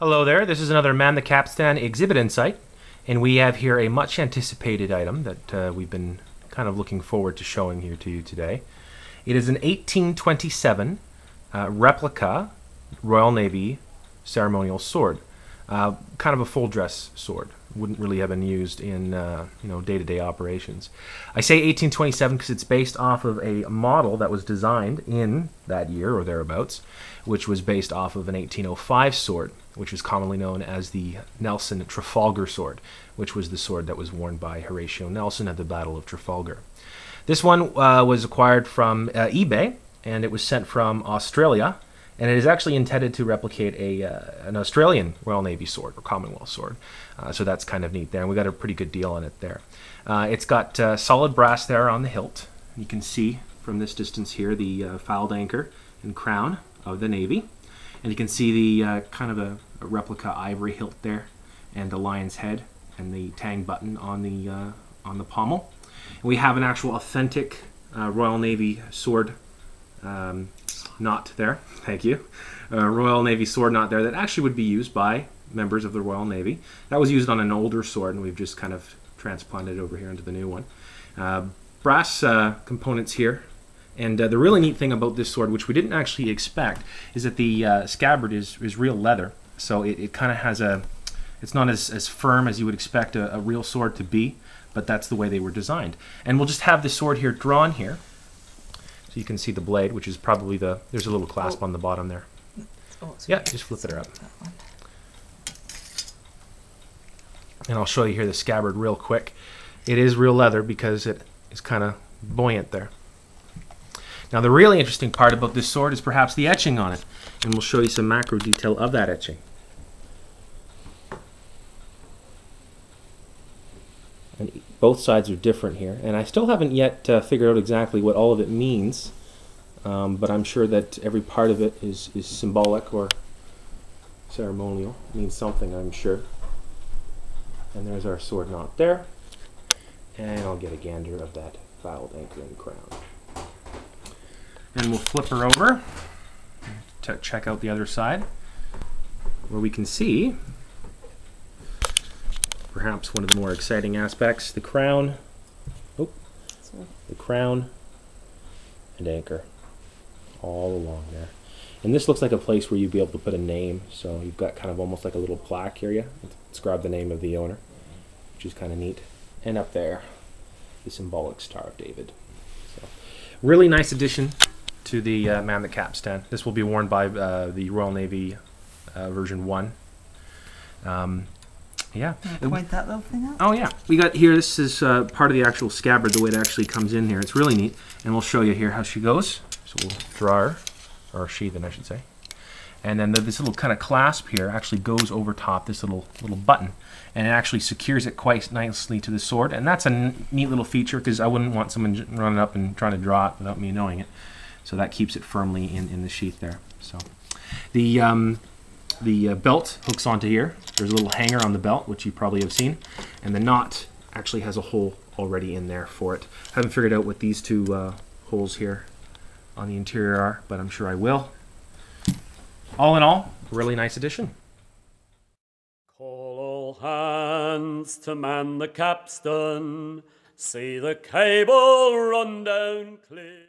Hello there, this is another Man the Capstan exhibit insight, and we have here a much anticipated item that uh, we've been kind of looking forward to showing here to you today. It is an 1827 uh, replica Royal Navy ceremonial sword, uh, kind of a full dress sword. Wouldn't really have been used in uh, you know day-to-day operations. I say 1827 because it's based off of a model that was designed in that year or thereabouts, which was based off of an 1805 sword, which is commonly known as the Nelson Trafalgar sword, which was the sword that was worn by Horatio Nelson at the Battle of Trafalgar. This one uh, was acquired from uh, eBay, and it was sent from Australia and it is actually intended to replicate a uh, an Australian Royal Navy sword or Commonwealth sword. Uh, so that's kind of neat there, and we got a pretty good deal on it there. Uh, it's got uh, solid brass there on the hilt. You can see from this distance here the uh, fouled anchor and crown of the Navy, and you can see the uh, kind of a, a, replica ivory hilt there, and the lion's head and the tang button on the on the pommel. And we have an actual authentic Royal Navy sword. Um, knot there. Thank you. A Royal Navy sword knot there that actually would be used by members of the Royal Navy. That was used on an older sword, and we've just kind of transplanted over here into the new one. Uh, brass uh, components here. And uh, the really neat thing about this sword, which we didn't actually expect, is that the uh, scabbard is, is real leather. So it, it kind of has a, it's not as, as firm as you would expect a, a real sword to be, but that's the way they were designed. And we'll just have the sword here drawn here. So you can see the blade, which is probably the, there's a little clasp oh. on the bottom there. Oh, yeah, just flip it up. And I'll show you here the scabbard real quick. It is real leather because it is kind of buoyant there. Now the really interesting part about this sword is perhaps the etching on it. And we'll show you some macro detail of that etching. And both sides are different here. And I still haven't yet uh, figured out exactly what all of it means. Um, but I'm sure that every part of it is, is symbolic or ceremonial. It means something, I'm sure. And there's our sword knot there. And I'll get a gander of that fouled anchor and crown. And we'll flip her over to check out the other side where we can see perhaps one of the more exciting aspects, the crown, oh, the crown and anchor all along there. And this looks like a place where you'd be able to put a name. So you've got kind of almost like a little plaque area. Describe the name of the owner, which is kind of neat. And up there, the symbolic Star of David. So really nice addition to the uh, Man the Capstan. This will be worn by uh, the Royal Navy uh, version 1. Um, yeah. Point that little thing out. Oh yeah, we got here. This is uh, part of the actual scabbard, the way it actually comes in here. It's really neat, and we'll show you here how she goes. So we'll draw her, or sheathen, I should say. And then the, this little kind of clasp here actually goes over top this little little button, and it actually secures it quite nicely to the sword. And that's a neat little feature because I wouldn't want someone running up and trying to draw it without me knowing it. So that keeps it firmly in, in the sheath there. So the um, the uh, belt hooks onto here. There's a little hanger on the belt, which you probably have seen, and the knot actually has a hole already in there for it. I haven't figured out what these two uh, holes here on the interior are, but I'm sure I will. All in all, really nice addition. Call all hands to man the capstan, see the cable run down clear.